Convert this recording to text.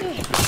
Ugh.